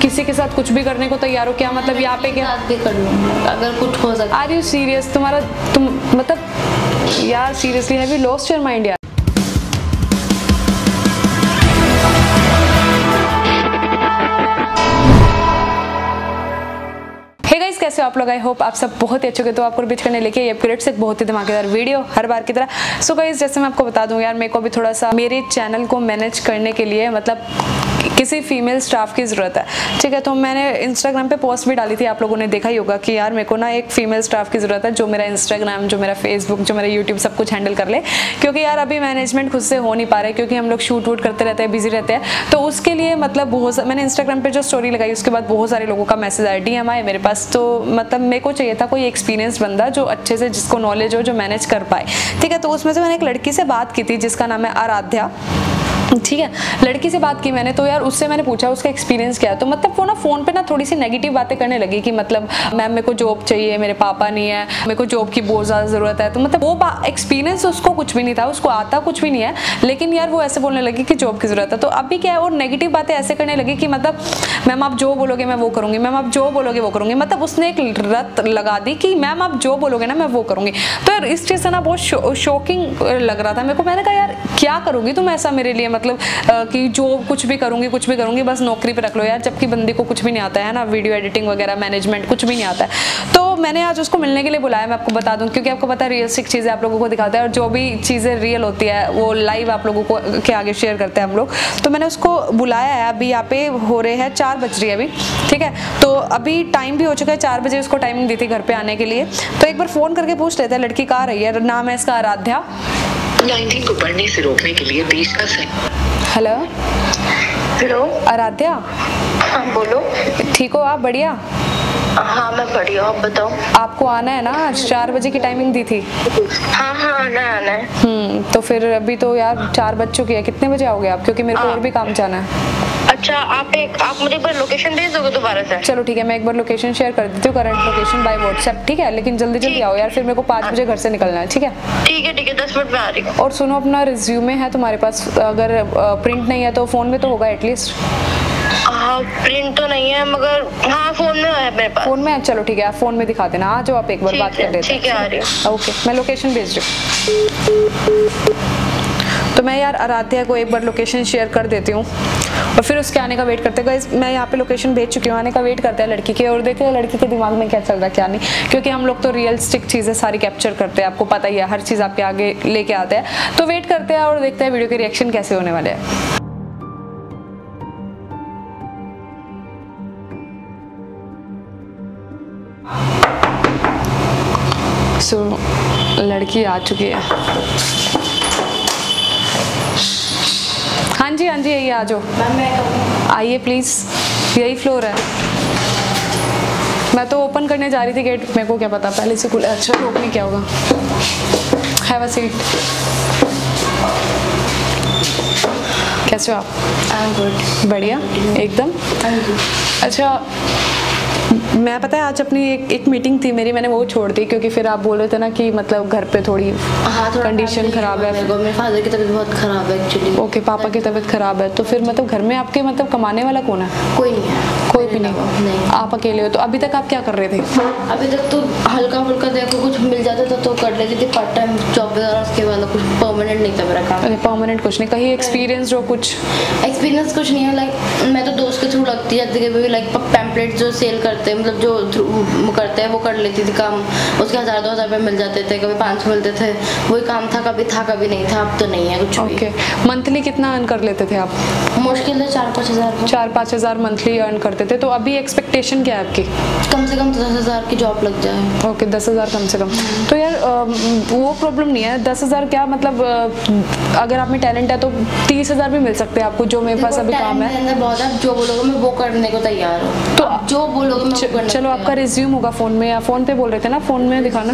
किसी के साथ कुछ भी करने को तैयार हो क्या मतलब यहाँ पे क्या? भी कर लूँगी अगर कुछ हो सकता आर यू सीरियस तुम्हारा तुम मतलब यार seriously have you lost your? Mind यार कैसे आप लोग? आई होप आप सब बहुत ही अच्छे हो तो आपको रिपीट करने लेके ये अपग्रेड से बहुत ही धमाकेदार वीडियो हर बार की तरह। सो so गाइस जैसे मैं आपको बता दूँ यार मेरे को भी थोड़ा सा मेरे चैनल को मैनेज करने के लिए मतलब किसी फीमेल स्टाफ की ज़रूरत है। ठीक है तो मैंने इंस्टाग्राम पे पोस्ट भी डाली थी, आप लोगों ने देखा ही होगा कि यार मेरे को ना एक फीमेल स्टाफ की ज़रूरत है जो मेरा इंस्टाग्राम जो मेरा फेसबुक जो मेरा यूट्यूब सब कुछ हैंडल कर ले। क्योंकि यार अभी मैनेजमेंट खुद से हो नहीं पा रहा है क्योंकि हम लोग शूट वूट करते रहते हैं बिज़ी रहते हैं। तो उसके लिए मतलब बहुत मैंने इंस्टाग्राम पर जो स्टोरी लगाई, उसके बाद बहुत सारे लोगों का मैसेज आया डी आए मेरे पास। तो मतलब मेरे को चाहिए था कोई एक्सपीरियंस बंदा जो अच्छे से, जिसको नॉलेज हो, जो मैनेज कर पाए। ठीक है तो उसमें से मैंने एक लड़की से बात की थी, जिसका नाम है आराध्या। ठीक है, लड़की से बात की मैंने तो यार उससे मैंने पूछा, उसका एक्सपीरियंस क्या है? तो मतलब वो ना फ़ोन पे ना थोड़ी सी नेगेटिव बातें करने लगी कि मतलब मैम मेरे को जॉब चाहिए, मेरे पापा नहीं है, मेरे को जॉब की बहुत ज़्यादा ज़रूरत है। तो मतलब वो एक्सपीरियंस उसको कुछ भी नहीं था, उसको आता कुछ भी नहीं है, लेकिन यार वो ऐसे बोलने लगी कि जॉब की ज़रूरत है। तो अभी क्या है और नेगेटिव बातें ऐसे करने लगी कि मतलब मैम आप जो बोलोगे मैं वो करूँगी मैम आप जो बोलोगे वो करूँगी। मतलब उसने एक रत लगा दी कि मैम आप जो बोलोगे ना मैं वो करूँगी। तो यार इस चीज़ से ना बहुत शॉकिंग लग रहा था मेरे को। मैंने कहा, यार, क्या करोगी तुम ऐसा मेरे लिए? मतलब कि जो कुछ भी करूँगी, कुछ भी करूँगी, बस नौकरी पे रख लो यार, जबकि बंदी को कुछ भी नहीं आता है ना वीडियो एडिटिंग वगैरह मैनेजमेंट कुछ भी नहीं आता है। तो मैंने आज उसको मिलने के लिए बुलाया, मैं आपको बता दूँ, क्योंकि आपको पता है रियलिस्टिक चीज़ें आप लोगों को दिखाते हैं, और जो भी चीज़ें रियल होती है, वो लाइव आप लोगों को, के आगे शेयर करते हैं हम लोग। तो मैंने उसको बुलाया है, अभी यहाँ पे हो रहे हैं, चार बज रही है अभी, ठीक है? तो अभी टाइम भी हो चुका है, चार बजे उसको टाइमिंग दी थी घर पे आने के लिए। तो एक बार फ़ोन करके पूछ लेते हैं, लड़की कहाँ रही है? नाम है इसका आराध्या। 19 को बढ़ने से रोकने के लिए देश का सही। हेलो हेलो आराध्या हाँ बोलो। ठीक हो आप? बढ़िया? हाँ मैं बढ़िया आप बताओ? आपको आना है ना? आज चार बजे की टाइमिंग दी थी। हाँ हाँ आना है आना है। हम्म तो फिर अभी तो यार चार बज चुके हैं। कितने बजे आओगे आप? क्योंकि मेरे को और भी काम जाना है। अच्छा आप एक आप मुझे एक बार लोकेशन भेज दोगे दोबारा से? चलो ठीक है मैं एक बार लोकेशन शेयर कर देती हूँ करंट लोकेशन बाय व्हाट्सएप ठीक है? लेकिन जल्दी जल्दी आओ यार फिर मेरे को पाँच बजे घर से निकलना है ठीक है? ठीक है ठीक है दस मिनट में आ रही हूँ। और सुनो अपना रिज्यूमे है तुम्हारे पास अगर प्रिंट नहीं है तो फ़ोन में तो होगा एटलीस्ट हाँ प्रिंट तो नहीं है मगर हाँ फ़ोन में है मेरे पास। फ़ोन में है? चलो ठीक है आप फ़ोन में दिखा देना आ जाओ आप एक बार बात कर लेते ठीक है, आ रही हूँ। ओके मैं लोकेशन भेज रही हूँ। तो मैं यार आराध्या को एक बार लोकेशन शेयर कर देती हूँ। और फिर उसके आने का वेट करते गाइस मैं यहाँ पे लोकेशन भेज चुकी हूँ। आने का वेट करते हैं लड़की के। और देखते हैं लड़की के दिमाग में क्या चल रहा है क्या नहीं। क्योंकि हम लोग तो रियलिस्टिक चीज़ें सारी कैप्चर करते हैं। आपको पता ही है हर चीज़ आपके आगे लेके आते हैं। तो वेट करते हैं और देखते हैं वीडियो के रिएक्शन कैसे होने वाले हैं। सो so, लड़की आ चुकी है। जी हाँ जी आइए आ जाओ। मैम आइए प्लीज़ यही फ्लोर है। मैं तो ओपन करने जा रही थी गेट मेरे को क्या पता पहले से खुला अच्छा तो ओपन क्या होगा। हैव अ सीट कैसे हो आप? आई एम गुड बढ़िया। एकदम? अच्छा मैं पता है आज अपनी एक एक मीटिंग थी मेरी मैंने वो छोड़ दी क्योंकि फिर आप बोल रहे थे ना कि मतलब घर पे थोड़ी हाँ थोड़ा कंडीशन खराब है। मेरे फादर की तबीयत बहुत खराब है एक्चुअली ओके पापा की तबीयत खराब है तो फिर मतलब घर में आपके मतलब कमाने वाला कौन है? कोई नहीं है। कोई भी नहीं। नहीं। आप अकेले हो तो अभी तक आप क्या कर रहे थे? अभी तक तो हल्का फुल्का देखो कुछ मिल जाता था तो कर लेती थी पार्ट टाइम जॉब वगैरह उसके बाद कुछ परमानेंट नहीं था मेरा काम। परमानेंट कुछ नहीं। कहीं एक्सपीरियंस जो कुछ? एक्सपीरियंस कुछ नहीं है लाइक मैं तो दोस्त के थ्रू लगती जाती कभी लाइक पैम्पलेट जो सेल करते हैं मतलब जो through करते हैं वो कर लेती थी काम। उसके हज़ार दो हज़ार रुपये मिल जाते थे कभी पाँच सौ मिलते थे। वही काम था कभी था कभी नहीं था अब तो नहीं है कुछ ओके मंथली कितना अर्न कर लेते थे आप? मुश्किल है चार पाँच हज़ार चार पाँच हज़ार मंथली अर्न करते थे तो अभी एक्सपेक्टेशन क्या है आपकी? कम से कम दस हज़ार की जॉब लग जाए। ओके दस हज़ार कम से कम। तो यार वो प्रॉब्लम नहीं है। दस हज़ार क्या मतलब अगर आप में टैलेंट है तो तीस हज़ार भी मिल सकते हैं आपको जो मेरे पास अभी काम है। बहुत है जो बोलोगे मैं वो करने को तैयार हूँ। तो जो बोलोगे मैं वो च- करने। चलो आपका रिज्यूम होगा फ़ोन में। या फ़ोन पे बोल रहे थे ना? फ़ोन में दिखाना।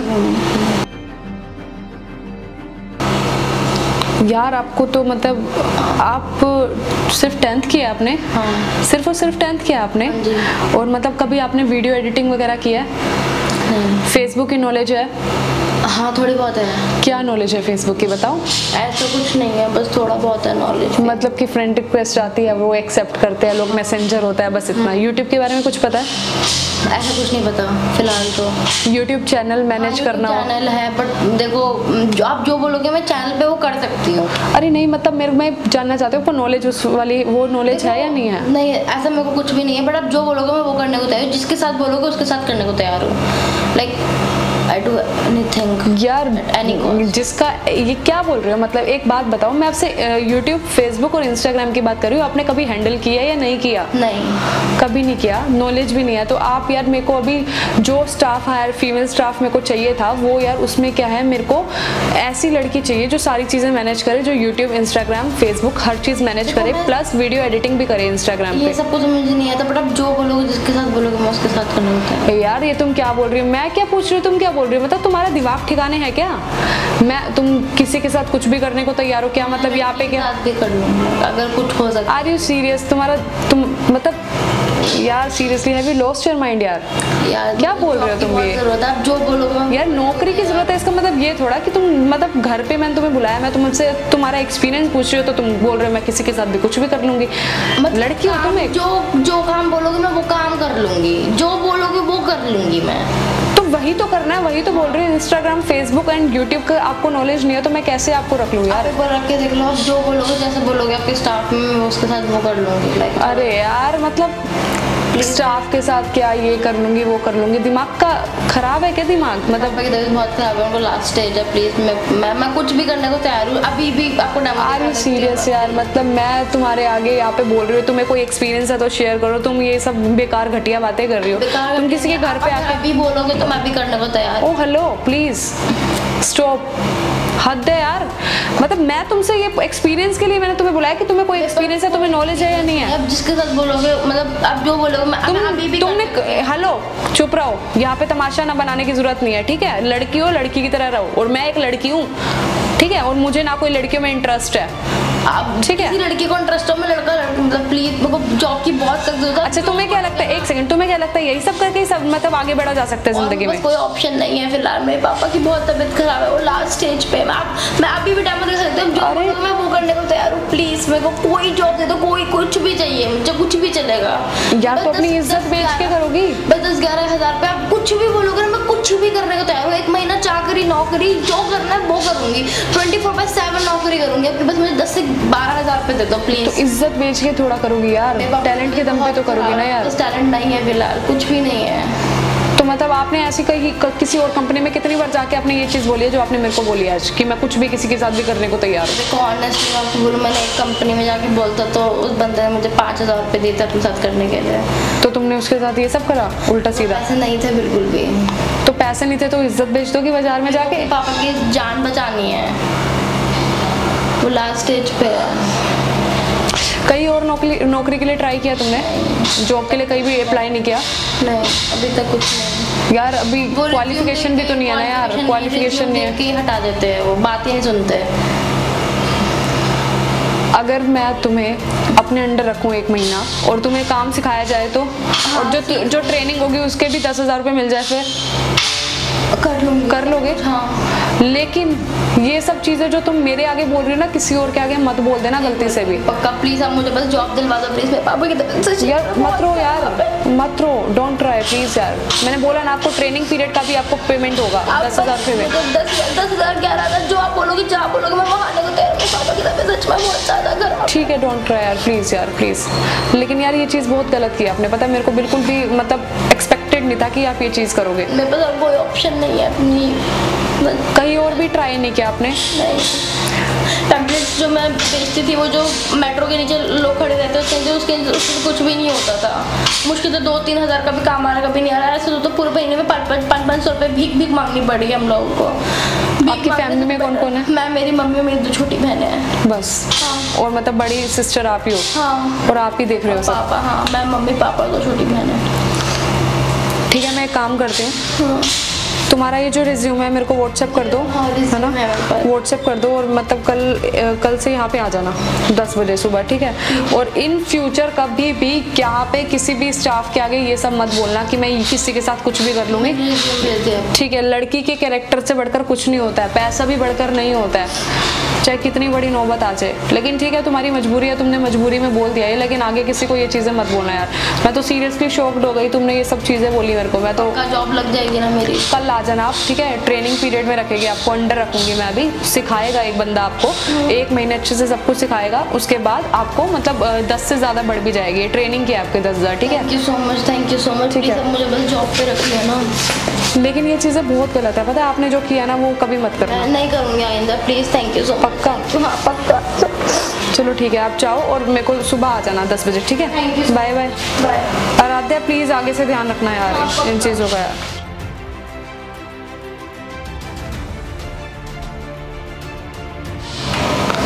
यार आपको तो मतलब आप सिर्फ़ टेंथ किया आपने? हाँ। सिर्फ़ और सिर्फ़ टेंथ किया आपने? हाँ और मतलब कभी आपने वीडियो एडिटिंग वगैरह किया है? फेसबुक की नॉलेज है? हाँ थोड़ी बहुत है। क्या नॉलेज है फेसबुक की बताओ? ऐसा कुछ नहीं है बस थोड़ा बहुत है नॉलेज मतलब कि फ्रेंड रिक्वेस्ट आती है वो एक्सेप्ट करते हैं लोग मैसेंजर होता है बस इतना। यूट्यूब के बारे में कुछ पता है? ऐसा कुछ नहीं पता फ़िलहाल तो। यूट्यूब चैनल मैनेज करना चैनल है बट देखो जो आप जो बोलोगे मैं चैनल पे वो कर सकती हूँ। अरे नहीं मतलब मेरे मैं जानना चाहती हूँ नॉलेज उस वाली वो नॉलेज है या नहीं है? नहीं ऐसा मेरे को कुछ भी नहीं है बट आप जो बोलोगे मैं वो करने को तैयार हूँ। जिसके साथ बोलोगे उसके साथ करने को तैयार हूँ। लाइक आई डू एनीथिंग यार cost. जिसका ये क्या बोल रहे हो? मतलब एक बात बताओ मैं आपसे यूट्यूब फेसबुक और इंस्टाग्राम की बात कर रही हूँ आपने कभी हैंडल किया या नहीं किया? नहीं। कभी नहीं किया? नॉलेज भी नहीं है तो आप यार मेरे को अभी जो स्टाफ हायर फीमेल स्टाफ मेरे को चाहिए था वो यार उसमें क्या है मेरे को ऐसी लड़की चाहिए जो सारी चीज़ें मैनेज करे जो यूट्यूब इंस्टाग्राम फेसबुक हर चीज़ मैनेज करे प्लस वीडियो एडिटिंग भी करे इंस्टाग्राम ये सब कुछ मुझे नहीं आता बट आप जो बोलोगे जिसके साथ बोलोगे मैं उसके साथ करने तैयार ए यार ये तुम क्या बोल रही हो? मैं क्या पूछ रही हूँ? तुम क्या बोल रही हो? मतलब तुम्हारा दिमाग ठिकाने है क्या? मैं तुम किसी के साथ कुछ भी करने को तैयार हो क्या मतलब यहाँ पे क्या? भी कर अगर कुछ हो सकता आर यू सीरियस तुम्हारा तुम मतलब यार seriously have you lost your mind यार? यार क्या बोल रहे हो तुम ये? आप जो बोलोगे यार नौकरी की ज़रूरत है? इसका मतलब ये थोड़ा कि तुम मतलब घर पे मैंने तुम्हें बुलाया मैं तुमसे तुम्हारा एक्सपीरियंस पूछ रही हो तो तुम बोल रहे हो मैं किसी के साथ भी कुछ भी कर लूँगी। मतलब लड़की हो तुम काम एक। जो जो काम बोलोगे मैं वो काम कर लूँगी जो बोलोगे वो कर लूँगी मैं। तो वही तो करना है वही तो बोल रही हूँ इंस्टाग्राम फेसबुक एंड यूट्यूब का आपको नॉलेज नहीं है तो मैं कैसे आपको रख लूँ यार? एक बार रख के देख लो जो बोलोगे जैसे बोलोगे आपके स्टाफ में उसके साथ वो कर लूँगी अरे यार मतलब स्टाफ के साथ क्या ये कर लूँगी वो कर लूँगी। दिमाग का खराब है क्या दिमाग? मतलब की तबीयत बहुत खराब है उनको लास्ट स्टेज है प्लीज़ मैं मैं मैं कुछ भी करने को तैयार हूँ। अभी भी आपको आर यू। सीरियस यार? मतलब मैं तुम्हारे आगे यहाँ पे बोल रही हूँ तुम्हें कोई एक्सपीरियंस है तो शेयर करो। तुम ये सब बेकार घटिया बातें कर रही हो। तुम किसी के घर पे आके अभी बोलोगे तो मैं भी करने को तैयार हूँ। ओ हेलो प्लीज़ स्टॉप हद है यार। मतलब मैं तुमसे ये एक्सपीरियंस के लिए मैंने तुम्हें बुलाया कि तुम्हें कोई एक्सपीरियंस है तुम्हें नॉलेज है या नहीं है? अब जिसके साथ बोलोगे मतलब आप जो बोलोगे मैं तुम अभी भी तुमने हेलो चुप रहो। यहाँ पे तमाशा ना बनाने की ज़रूरत नहीं है ठीक है? लड़की हो लड़की की तरह रहो। और मैं एक लड़की हूँ। ठीक है? और मुझे ना कोई लड़कियों में इंटरेस्ट है। आप ठीक है। लड़की को इंटरेस्ट हो मैं लड़का मतलब प्लीज़ मेरे को जॉब की बहुत ज़रूरत है। अच्छा तुम्हें क्या लगता है? एक सेकंड तुम्हें क्या लगता है यही सब करके सब मतलब आगे बढ़ा जा सकता है ज़िंदगी में? कोई ऑप्शन नहीं है फ़िलहाल मेरे पापा की बहुत तबीयत खराब है वो लास्ट स्टेज पे मैं आप मैं भी टाइम दे सकती हूँ मैं वो करने को तैयार हूँ प्लीज़ मेरे को कोई जॉब दे दो कोई कुछ भी चाहिए मुझे कुछ भी चलेगा। यार तो अपनी इज़्ज़त बेच के करोगी? बस दस ग्यारह हज़ार पे आप कुछ भी बोलोगे भी करने को तैयार हूँ एक महीना चाकरी नौकरी जो करना है वो करूँगी। ट्वेंटी फोर बाई सेवन नौकरी करूँगी। आपके बस मुझे दस से बारह हज़ार रुपए दे दो प्लीज़ तो इज़्ज़त बेच के थोड़ा करूँगी यार। टैलेंट के दम पे तो करूँगी ना यार। टैलेंट नहीं है फ़िलहाल कुछ भी नहीं है। तो मतलब आपने ऐसी कहीं किसी और कंपनी में कितनी बार जाके आपने ये चीज़ बोली है जो आपने मेरे को बोली आज? कि मैं कुछ भी किसी के साथ भी करने को तैयार हूँ। देखो ऑनेस्टली मैं आपको बोलूँ मैंने एक कंपनी में जाके बोलता तो उस बंदे ने मुझे पाँच हज़ार रुपये दिए थे अपने साथ करने के लिए। तो तुमने उसके साथ ये सब करा? उल्टा सीधा? ऐसे नहीं थे बिल्कुल भी। तो पैसे नहीं थे तो इज़्ज़त बेच दोगी बाज़ार में जाके? पापा की जान बचानी है। वो लास्ट स्टेज पे है। कहीं और नौकरी नौकरी के लिए ट्राई किया तुमने? जॉब के लिए कहीं भी अप्लाई नहीं किया? नहीं अभी तक कुछ नहीं। यार अभी क्वालिफिकेशन भी तो नहीं है ना यार। क्वालिफिकेशन नहीं है। के हटा देते हैं वो बात ही सुनते अगर मैं तुम्हें अपने अंडर रखूँ एक महीना और तुम्हें काम सिखाया जाए तो और जो जो ट्रेनिंग होगी उसके भी दस हज़ार रुपये मिल जाए फिर? कर लूँगी। कर लोगे? हाँ। लेकिन ये सब चीज़ें जो तुम मेरे आगे बोल रही हो ना किसी और के आगे मत बोल देना गलती से भी। पक्का प्लीज़ आप मुझे बस जॉब दिलवा दो प्लीज़ मेरे पापा की यार मत रो यार मत रो डोंट ट्राई प्लीज़ यार। मैंने बोला ना आपको ट्रेनिंग पीरियड का भी आपको पेमेंट होगा दस हज़ार रुपये में दस दस हज़ार ग्यारह हज़ार जो आप बोलोगे जहाँ बोलोगे मैं वहाँ ठीक है डोंट ट्राई यार प्लीज़ यार प्लीज़ लेकिन यार ये चीज़ बहुत गलत की आपने। पता है मेरे को बिल्कुल भी मतलब एक्सपेक्टेड नहीं था कि आप ये चीज़ करोगे। मेरे पास और कोई ऑप्शन नहीं है अपनी। कहीं और भी ट्राई नहीं किया आपने? नहीं टेम्पलेट्स जो मैं बेचती थी वो जो मेट्रो के नीचे लोग खड़े रहते थे उसके उसके उसमें कुछ भी नहीं होता था। मुश्किल से दो तीन हज़ार का भी काम आ रहा कभी नहीं आ रहा। ऐसे तो, तो पूरे महीने में पाँच पाँच पाँच सौ रुपये भीख भीख मांगनी पड़ी हम लोगों को। आपकी से में कौन-कौन है? मैं मेरी मम्मी और मेरी दो छोटी बहनें हैं। बस। हाँ। और मतलब बड़ी सिस्टर आप ही हो? हाँ। और आप ही देख रहे हो पापा हाँ। मैं मम्मी पापा दो छोटी बहनें ठीक है मैं एक काम करती हूँ। हाँ। तुम्हारा ये जो रिज्यूम है मेरे को व्हाट्सएप कर दो हाँ, है ना? व्हाट्सएप कर दो। और मतलब कल कल से यहाँ पे आ जाना दस बजे सुबह ठीक है? और इन फ्यूचर कभी भी यहाँ पे किसी भी स्टाफ के आगे ये सब मत बोलना कि मैं किसी के साथ कुछ भी कर लूँगी। रिज्यूम भेज दिया ठीक है लड़की के कैरेक्टर से बढ़कर कुछ नहीं होता है पैसा भी बढ़कर नहीं होता है। चाहे कितनी बड़ी नौबत आ जाए लेकिन ठीक है तुम्हारी मजबूरी है तुमने मजबूरी में बोल दिया है लेकिन आगे किसी को ये चीज़ें मत बोलना यार। मैं तो सीरियसली शॉक्ड हो गई तुमने ये सब चीज़ें बोली मेरे को मैं तो जॉब लग जाएगी ना मेरी। कल आ जाना आप ठीक है ट्रेनिंग पीरियड में रखेंगे आपको अंडर रखूँगी मैं अभी सिखाएगा एक बंदा आपको एक महीने अच्छे से सब कुछ सिखाएगा उसके बाद आपको मतलब दस से ज़्यादा बढ़ भी जाएगी ट्रेनिंग की आपके दस हज़ार ठीक है? Thank you so much thank you so much ठीक है। मुझे बस जॉब पे रख लेना लेकिन ये चीज़ें बहुत गलत है पता है आपने जो किया ना वो कभी मत करना। नहीं करूँगी आइंदा प्लीज़ थैंक यू सो पक्का? हाँ पक्का। चलो ठीक है आप जाओ और मेरे को सुबह आ जाना दस बजे ठीक है? Bye bye bye Aaradhya please आगे से ध्यान रखना यार इन चीज़ों का यार।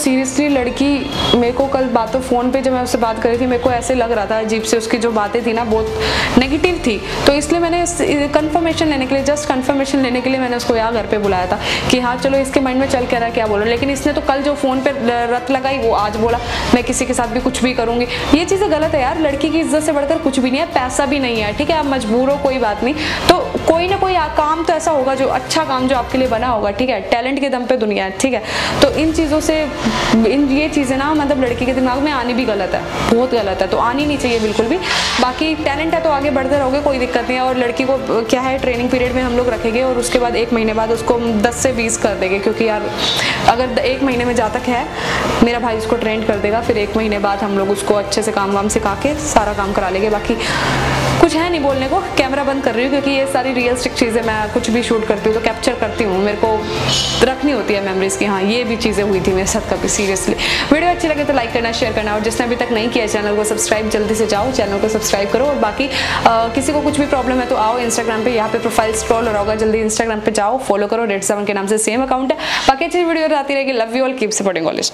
सीरियसली लड़की मेरे को कल बातों फ़ोन पे जब मैं उससे बात कर रही थी, मेरे को ऐसे लग रहा था अजीब से उसकी जो बातें थी ना बहुत नेगेटिव थी। तो इसलिए मैंने कंफर्मेशन लेने के लिए जस्ट कंफर्मेशन लेने के लिए मैंने उसको यहाँ घर पे बुलाया था कि हाँ चलो इसके माइंड में चल क्या रहा है, क्या बोलो। लेकिन इसने तो कल जो फ़ोन पे रत लगाई, वो आज बोला, मैं किसी के साथ भी कुछ भी करूँगी। ये चीज़ें गलत है यार, लड़की की इज़्ज़त से बढ़कर कुछ भी नहीं है, पैसा भी नहीं है, ठीक है? आप मजबूर हो, कोई बात नहीं। तो कोई ना कोई काम तो ऐसा होगा जो अच्छा काम जो आपके लिए बना होगा, ठीक है? टैलेंट के दम पे दुनिया है, ठीक है? तो इन चीज़ों से इन ये चीज़ें ना मतलब लड़की के दिमाग में आनी भी गलत है, बहुत गलत है तो आनी नहीं चाहिए बिल्कुल भी। बाकी टैलेंट है तो आगे बढ़ते रहोगे, कोई दिक्कत नहीं है, और लड़की को क्या है ट्रेनिंग पीरियड में हम लोग रखेंगे, और उसके बाद एक महीने बाद उसको दस से 20 कर देंगे, क्योंकि यार, अगर एक महीने में जहाँ तक है, मेरा भाई उसको ट्रेंड कर देगा, फिर एक महीने बाद हम लोग उसको अच्छे से काम वाम सिखा के सारा काम करा लेंगे, बाकी कुछ है नहीं बोलने को। कैमरा बंद कर रही हूँ क्योंकि ये सारी रियलिस्टिक चीज़ें मैं कुछ भी शूट करती हूँ तो कैप्चर करती हूँ। मेरे को रखनी होती है मेमोरीज की हाँ ये भी चीज़ें हुई थी मेरे साथ कभी सीरियसली वीडियो अच्छी लगे तो लाइक करना शेयर करना और जिसने अभी तक नहीं किया चैनल को सब्सक्राइब जल्दी से जाओ चैनल को सब्सक्राइब करो और बाकी अ, किसी को कुछ भी प्रॉब्लम है तो आओ इंस्टाग्राम पे यहाँ पे प्रोफ़ाइल स्क्रॉल हो होगा जल्दी इंस्टाग्राम पे जाओ फॉलो करो रेड सेवन के नाम से सेम अकाउंट है। बाकी अच्छी वीडियो आती रहेगी। Love you all keep supporting college